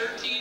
13